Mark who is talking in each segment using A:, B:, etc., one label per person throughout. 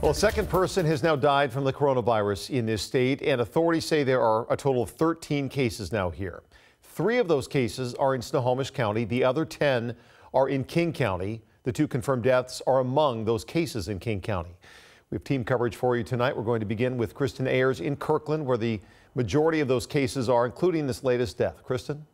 A: Well, a second person has now died from the coronavirus in this state, and authorities say there are a total of 13 cases now here. Three of those cases are in Snohomish County, the other 10 are in King County. The two confirmed deaths are among those cases in King County. We have team coverage for you tonight. We're going to begin with Kristen Ayers in Kirkland, where the majority of those cases are, including this latest death. Kristen?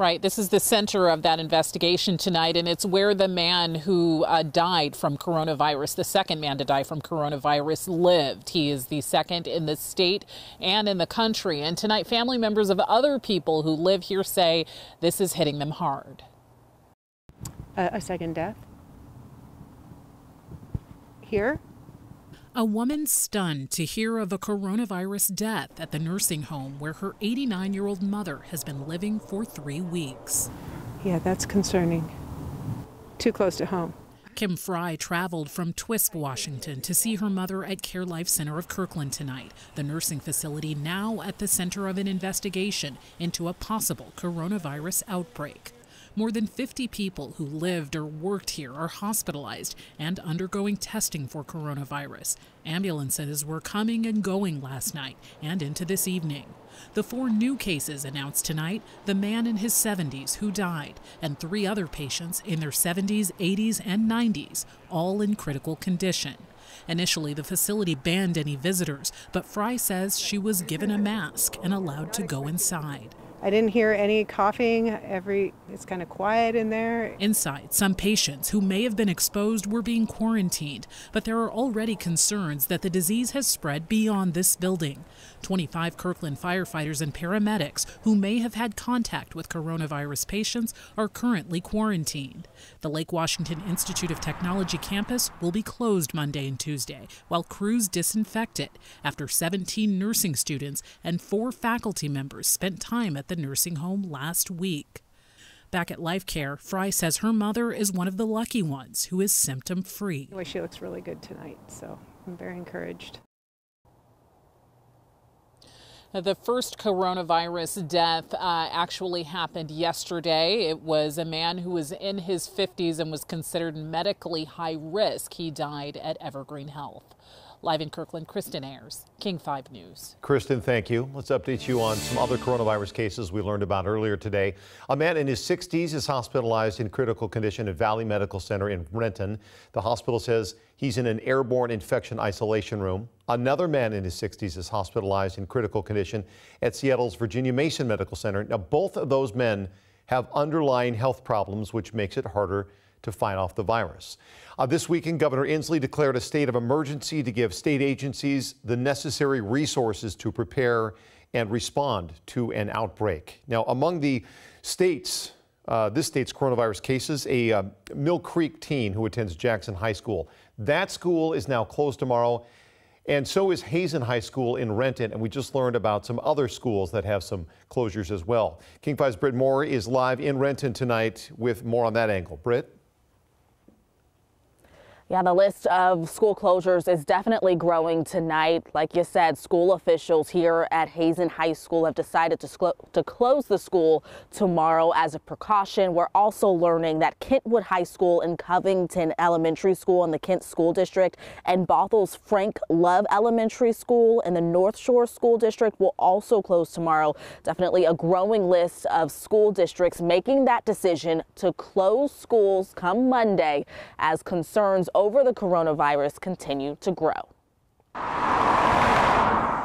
B: Right. This is the center of that investigation tonight, and it's where the man who uh, died from coronavirus, the second man to die from coronavirus, lived. He is the second in the state and in the country. And tonight, family members of other people who live here say this is hitting them hard.
C: A, a second death? Here?
B: A woman stunned to hear of a coronavirus death at the nursing home where her 89 year old mother has been living for three weeks.
C: Yeah, that's concerning. Too close to home.
B: Kim Fry traveled from Twisp, Washington to see her mother at Care Life Center of Kirkland tonight, the nursing facility now at the center of an investigation into a possible coronavirus outbreak. More than 50 people who lived or worked here are hospitalized and undergoing testing for coronavirus. Ambulances were coming and going last night and into this evening. The four new cases announced tonight the man in his 70s who died, and three other patients in their 70s, 80s, and 90s, all in critical condition. Initially, the facility banned any visitors, but Fry says she was given a mask and allowed to go inside.
C: I didn't hear any coughing. Every it's kind of quiet in there.
B: Inside, some patients who may have been exposed were being quarantined, but there are already concerns that the disease has spread beyond this building. 25 Kirkland firefighters and paramedics who may have had contact with coronavirus patients are currently quarantined. The Lake Washington Institute of Technology campus will be closed Monday and Tuesday while crews disinfect it after 17 nursing students and four faculty members spent time at the nursing home last week. Back at Life Care, Fry says her mother is one of the lucky ones who is symptom free.
C: Well, she looks really good tonight, so I'm very encouraged.
B: The first coronavirus death uh, actually happened yesterday. It was a man who was in his 50s and was considered medically high risk. He died at Evergreen Health. Live in Kirkland, Kristen Ayers, King 5 News.
A: Kristen, thank you. Let's update you on some other coronavirus cases we learned about earlier today. A man in his 60s is hospitalized in critical condition at Valley Medical Center in Renton. The hospital says he's in an airborne infection isolation room. Another man in his 60s is hospitalized in critical condition at Seattle's Virginia Mason Medical Center. Now, both of those men have underlying health problems, which makes it harder to fight off the virus. Uh, this weekend, Governor Inslee declared a state of emergency to give state agencies the necessary resources to prepare and respond to an outbreak. Now, among the states, uh, this state's coronavirus cases, a uh, Mill Creek teen who attends Jackson High School. That school is now closed tomorrow, and so is Hazen High School in Renton. And we just learned about some other schools that have some closures as well. King 5's Britt Moore is live in Renton tonight with more on that angle. Britt?
D: Yeah, the list of school closures is definitely growing tonight. Like you said, school officials here at Hazen High School have decided to, to close the school tomorrow as a precaution. We're also learning that Kentwood High School and Covington Elementary School in the Kent School District and Bothell's Frank Love Elementary School in the Northshore School District will also close tomorrow. Definitely a growing list of school districts making that decision to close schools come Monday as concerns over the coronavirus continue to grow.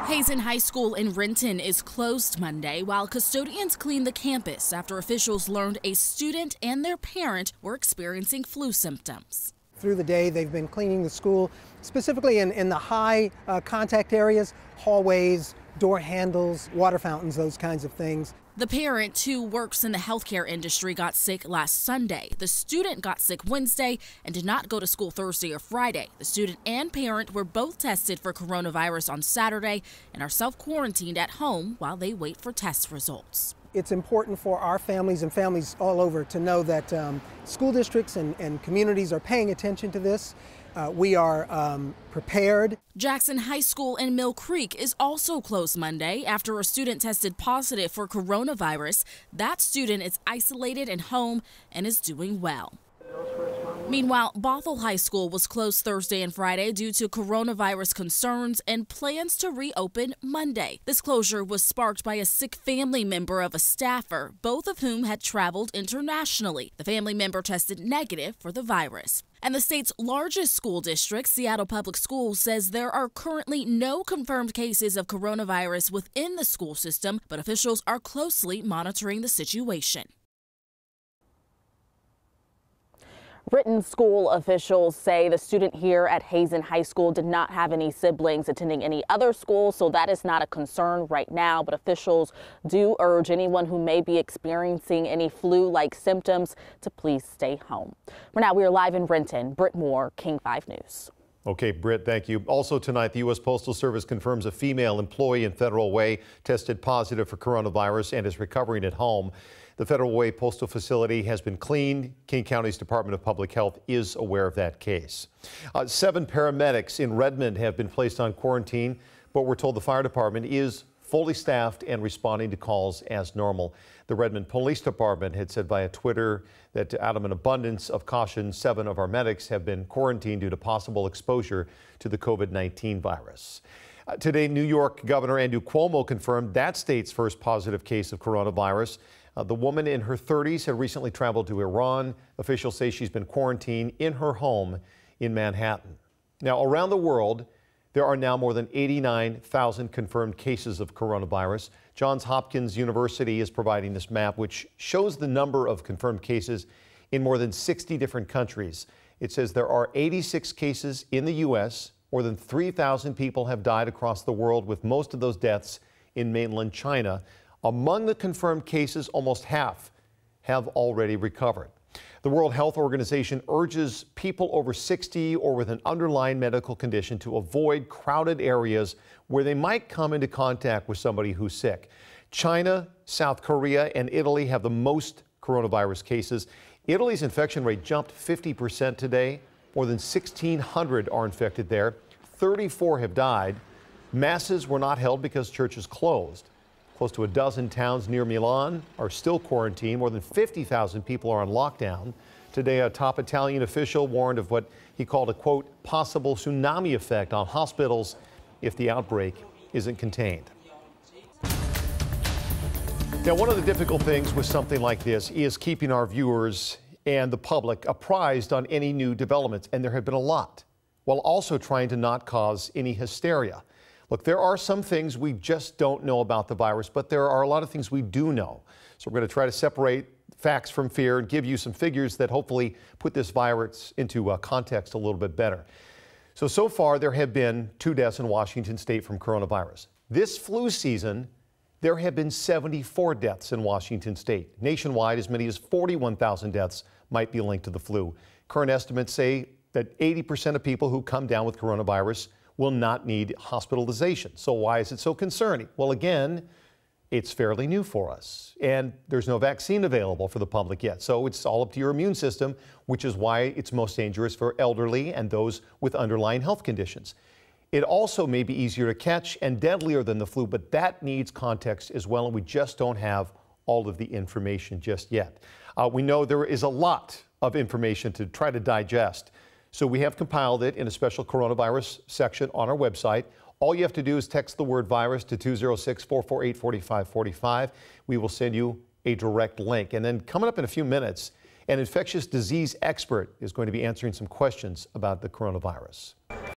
E: Hazen High School in Renton is closed Monday while custodians clean the campus after officials learned a student and their parent were experiencing flu symptoms.
F: Through the day, they've been cleaning the school, specifically in, in the high uh, contact areas, hallways, door handles, water fountains, those kinds of things.
E: The parent, who works in the healthcare industry, got sick last Sunday. The student got sick Wednesday and did not go to school Thursday or Friday. The student and parent were both tested for coronavirus on Saturday and are self quarantined at home while they wait for test results.
F: It's important for our families and families all over to know that um, school districts and, and communities are paying attention to this. Uh, we are um, prepared.
E: Jackson High School in Mill Creek is also closed Monday after a student tested positive for coronavirus. That student is isolated and home and is doing well. Meanwhile, Bothell High School was closed Thursday and Friday due to coronavirus concerns and plans to reopen Monday. This closure was sparked by a sick family member of a staffer, both of whom had traveled internationally. The family member tested negative for the virus. And the state's largest school district, Seattle Public Schools, says there are currently no confirmed cases of coronavirus within the school system, but officials are closely monitoring the situation.
D: Renton school officials say the student here at Hazen High School did not have any siblings attending any other school, so that is not a concern right now. But officials do urge anyone who may be experiencing any flu like symptoms to please stay home. For now, we are live in Renton. Britt Moore, King 5 News.
A: Okay, Britt, thank you. Also tonight, the U.S. Postal Service confirms a female employee in Federal Way tested positive for coronavirus and is recovering at home. The Federal Way Postal Facility has been cleaned. King County's Department of Public Health is aware of that case. Uh, seven paramedics in Redmond have been placed on quarantine, but we're told the fire department is fully staffed and responding to calls as normal. The Redmond Police Department had said via Twitter that out of an abundance of caution, seven of our medics have been quarantined due to possible exposure to the COVID 19 virus. Uh, today, New York Governor Andrew Cuomo confirmed that state's first positive case of coronavirus. Uh, the woman in her 30s had recently traveled to Iran. Officials say she's been quarantined in her home in Manhattan. Now, around the world, there are now more than 89,000 confirmed cases of coronavirus. Johns Hopkins University is providing this map, which shows the number of confirmed cases in more than 60 different countries. It says there are 86 cases in the U.S. More than 3,000 people have died across the world, with most of those deaths in mainland China. Among the confirmed cases, almost half have already recovered. The World Health Organization urges people over 60 or with an underlying medical condition to avoid crowded areas where they might come into contact with somebody who's sick. China, South Korea, and Italy have the most coronavirus cases. Italy's infection rate jumped 50% today. More than 1,600 are infected there. 34 have died. Masses were not held because churches closed. Close to a dozen towns near Milan are still quarantined. More than 50,000 people are on lockdown. Today, a top Italian official warned of what he called a quote, possible tsunami effect on hospitals if the outbreak isn't contained. Now, one of the difficult things with something like this is keeping our viewers and the public apprised on any new developments, and there have been a lot, while also trying to not cause any hysteria. Look, there are some things we just don't know about the virus, but there are a lot of things we do know. So we're going to try to separate facts from fear and give you some figures that hopefully put this virus into uh, context a little bit better. So, so far, there have been two deaths in Washington state from coronavirus. This flu season, there have been 74 deaths in Washington state. Nationwide, as many as 41,000 deaths might be linked to the flu. Current estimates say that 80% of people who come down with coronavirus will not need hospitalization. So, why is it so concerning? Well, again, it's fairly new for us, and there's no vaccine available for the public yet. So, it's all up to your immune system, which is why it's most dangerous for elderly and those with underlying health conditions. It also may be easier to catch and deadlier than the flu, but that needs context as well, and we just don't have all of the information just yet. Uh, we know there is a lot of information to try to digest. So we have compiled it in a special coronavirus section on our website. All you have to do is text the word virus to 206 448 4545. We will send you a direct link. And then coming up in a few minutes, an infectious disease expert is going to be answering some questions about the coronavirus.